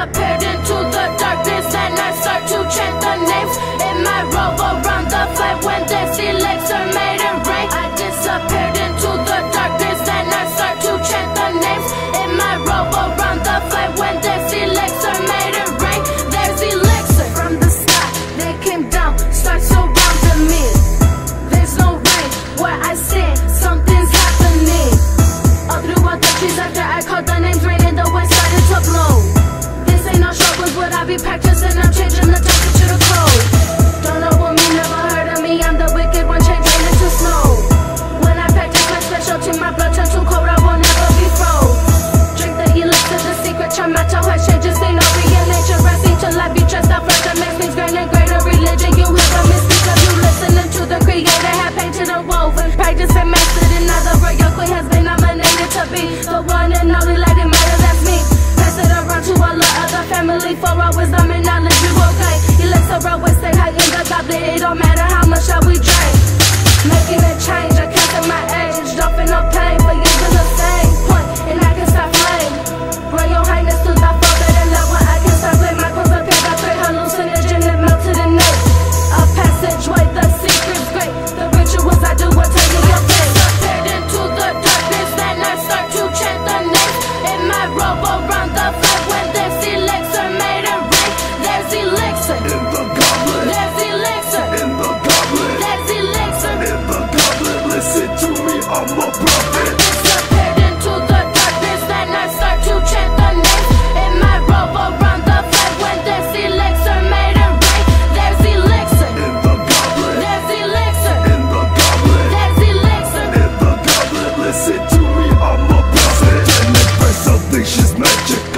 not prepared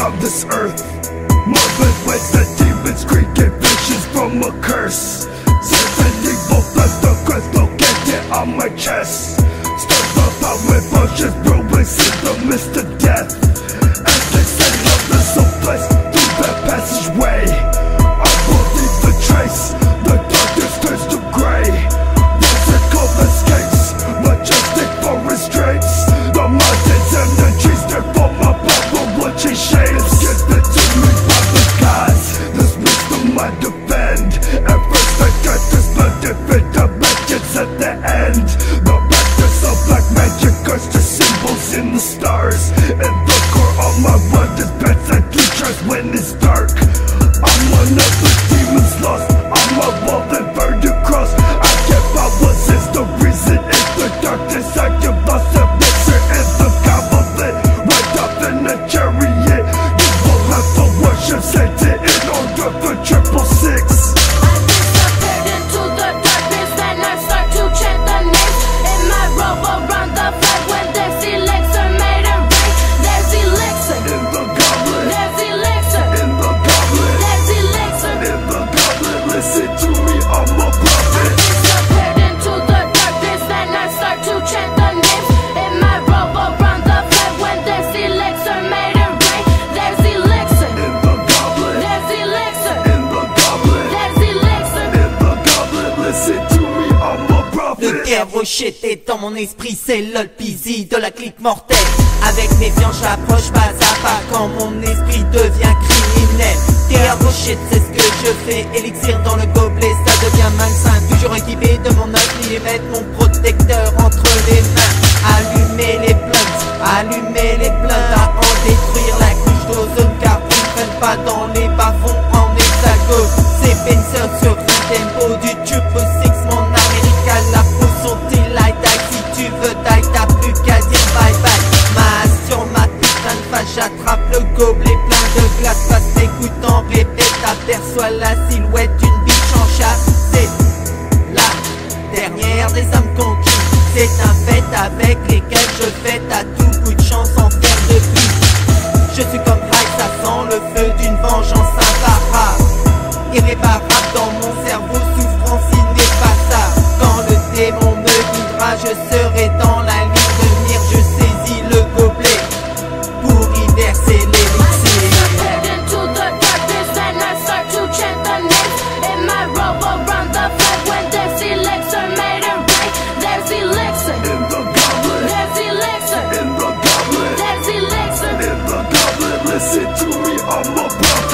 of this earth. Morbid ways the demons creaking visions from a curse. Since an evil threat, the crest located on my chest. Stirred up out with emotions, brewing systems to death. bend Efforts to cut this blood if it It's at the end. frère Rocher, t'es dans mon esprit, c'est l'olpizi de la clique mortelle. Avec mes viands, j'approche pas à pas quand mon esprit devient criminel. Terre Rocher, c'est ce que je fais, élixir dans le gobelet, ça devient malsain. Toujours équipé de mon 9 mm, mon protecteur de glace Passe écoutant répète Aperçois la silhouette d'une biche C'est La dernière des âmes conquises C'est un fait avec lesquels je fête à tout coup de chance en fer de plus Je suis comme Raï, ça sent le feu d'une vengeance imparable. Irréparable dans mon cerveau, souffrance ineffaçable Quand le démon me guidera, je serai I rove around the flag when there's elixir made in right. There's elixir in the goblet. There's elixir in the goblet. There's elixir in the goblet. Listen to me, I'm a prophet.